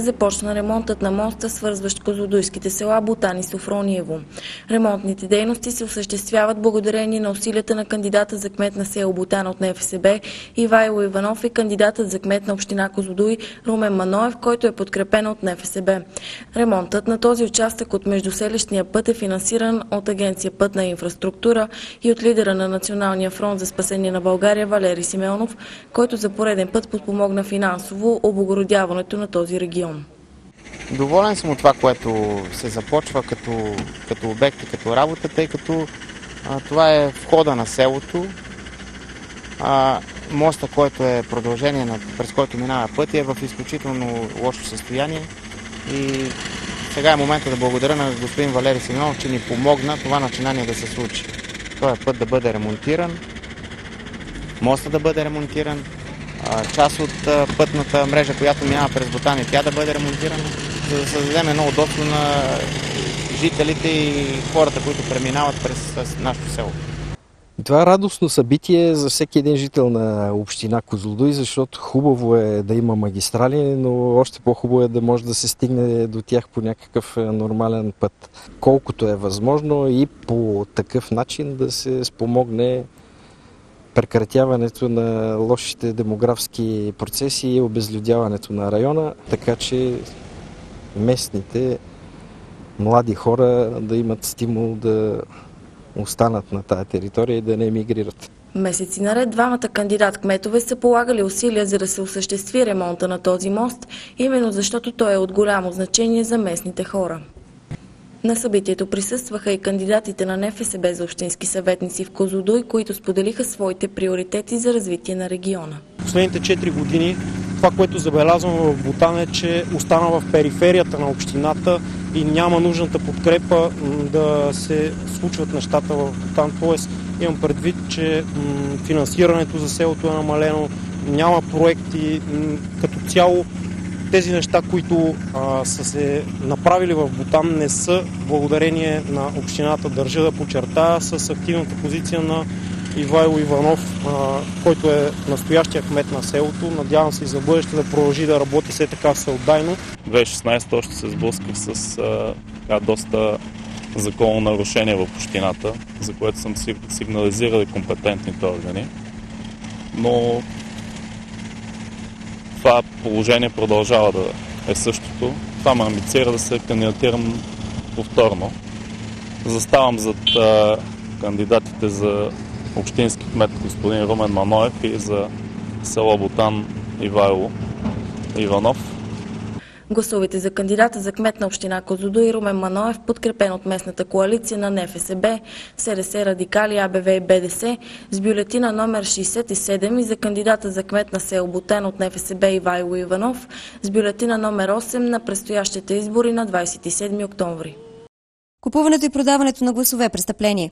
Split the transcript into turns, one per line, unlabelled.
Започна ремонтът на моста, свързващ козлодуйските села Бутан и Софрониево. Ремонтните дейности се осъществяват благодарение на усилията на кандидата за кмет на село Бутан от НФСБ Ивайло Иванов и кандидатът за кмет на община Козлодуй Румен Маноев, който е подкрепен от НФСБ. Ремонтът на този участък от междуселищния път е финансиран от Агенция Пътна инфраструктура и от лидера на Националния фронт за спасение на България Валери Симеонов, който за пореден път подпомогна финансово облагородяването на този регион.
Доволен съм от това, което се започва като, като обект и като работа, тъй като а, това е входа на селото. А, моста, който е продължение на, през който минава пътя, е в изключително лошо състояние. И сега е момента да благодаря на господин Валери Симеонов, че ни помогна това начинание да се случи. Този път да бъде ремонтиран, моста да бъде ремонтиран, част от пътната мрежа, която минава през Ботани, тя да бъде ремонтирана, за да създадем едно удобство на жителите и хората, които преминават през нашето село.
Това е радостно събитие за всеки един жител на община Козлодуй, защото хубаво е да има магистрали, но още по-хубаво е да може да се стигне до тях по някакъв нормален път. Колкото е възможно и по такъв начин да се спомогне прекратяването на лошите демографски процеси и обезлюдяването на района, така че местните млади хора да имат стимул да останат на тая територия и да не емигрират.
Месеци наред двамата кандидат-кметове са полагали усилия за да се осъществи ремонта на този мост, именно защото той е от голямо значение за местните хора. На събитието присъстваха и кандидатите на НФСБ за общински съветници в Козлодуй, които споделиха своите приоритети за развитие на региона.
Последните 4 години това, което забелязвам в Бутан е, че остана в периферията на общината и няма нужната подкрепа да се случват нещата в Бутан. Тоест имам предвид, че финансирането за селото е намалено, няма проекти като цяло тези неща, които а, са се направили в Бутан, не са благодарение на общината, държа да подчертая, с активната позиция на Ивайло Иванов, а, който е настоящия кмет на селото. Надявам се и за бъдеще да продължи да работи все така всеотдайно.
2016 още се сблъсках с а, доста закононарушения в общината, за което съм сигнализирал и компетентните органи. Но това положение продължава да е същото. Това ме амбицира да се кандидатирам повторно. Заставам зад а, кандидатите за общински кмет господин Румен Маноев и за село Бутан Ивайло Иванов.
Гласовете за кандидата за кмет на община Козудо и Румен Маноев, подкрепен от местната коалиция на НФСБ, СРС, Радикали, АБВ и БДС, с бюлетина номер 67 и за кандидата за кмет на село Бутен от НФСБ Ивайло Иванов, с бюлетина номер 8 на предстоящите избори на 27 октомври.
Купуването и продаването на гласове е престъпление.